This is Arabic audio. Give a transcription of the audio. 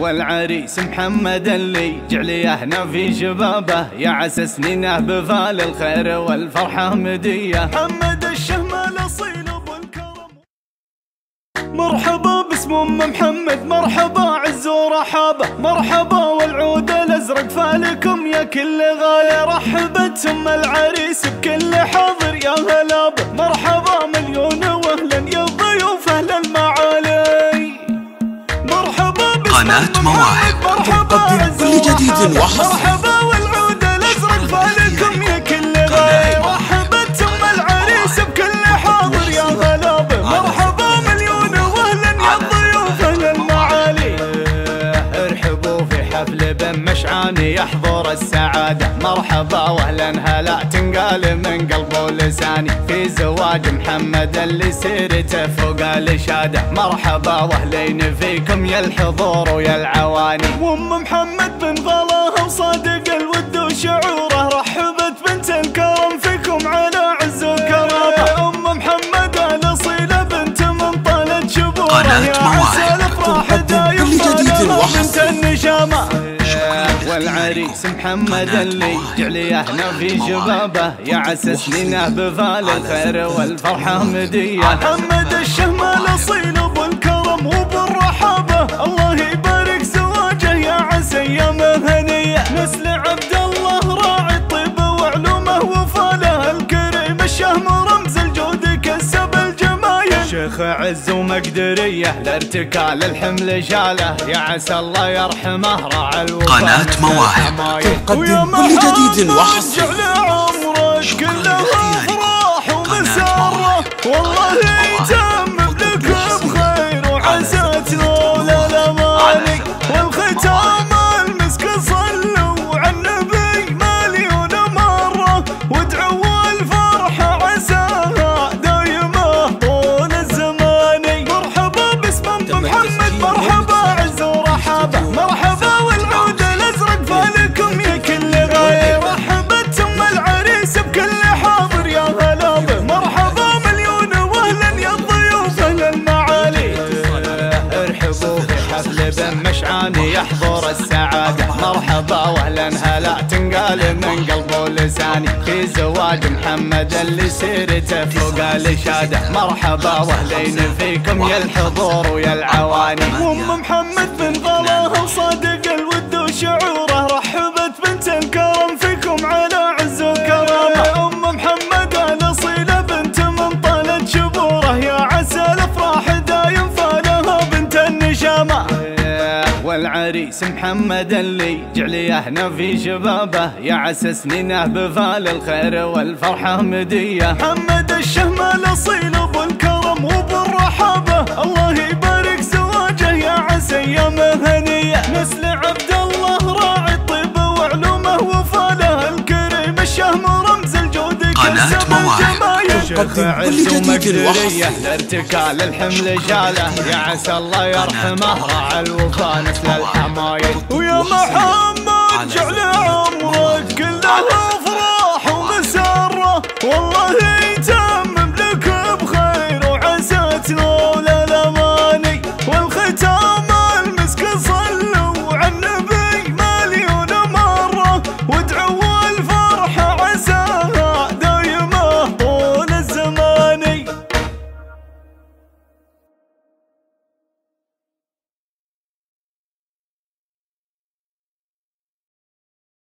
والعريس محمد اللي جعليهنا في شبابه. يا عسى سنينه بفال الخير والفرحة مدية. محمد الشهم الأصيل أبو الكرم. مرحبا باسم أم محمد مرحبا عز ورحابة. مرحبا والعود الأزرق فالكم يا كل غالي رحبت أم العريس بكل حاضر قناة مواهب تقدم كل جديد وحصري. مرحبا والعود الازرق مشعاني يحضر السعادة؟ مرحبا واهلا هلا تنقال من قلب ولساني في زواج محمد اللي سيرته فوق الإشادة. مرحبا وأهلين فيكم يا الحضور ويا العواني. وأم محمد بن ظلاها وصادق الود وشعوره. رحبت بنت الكرم فيكم على عز وكرامة أم محمد الأصيلة بنت من طالت شبوره قناة يا مواهب تقدم كل جديد وحصري. والعريس محمد اللي جعليهنا في شبابه يا عسى سنينه بفال الخير والفرحة مدية. محمد الشهم الأصيل أبو الكرم وبالرحابة شيخ عز ومقدرية لارتكال الحمل شاله يا عسى الله يرحمه راعى قناة مواهب. تقدم كل جديد وحصري. جعل عمرك شكراً كله لخياركم. أفراح قناة مواهب. والله يحضر السعادة. مرحبا واهلا. هلا تنقال من قلب ولساني. في زواج محمد اللي سيرته فوق الإشادة. مرحبا وأهلين فيكم يا الحضور ويا العواني. وام محمد بن ظلاها وصادق الود وشعوره والعريس محمد اللي جعليهنا في شبابه. يا عسى سنينه بفال الخير والفرحة مدية. محمد الشهم الأصيل ابو الكرم وبالرحابة. الله يبارك زواجه يا عسى ايامه هنية نسل عبد الله راعي الطيب وعلومه وفاله. الكريم الشهم رمز الجود قناة كسب مواهب. الجمايل شيخ تقدم عز كل جديد ومقدرية وحصري. لارتكال الحمل شاله يا عسى الله يرحمه راعى الوفا مثل الحمايل ويا محمد جعل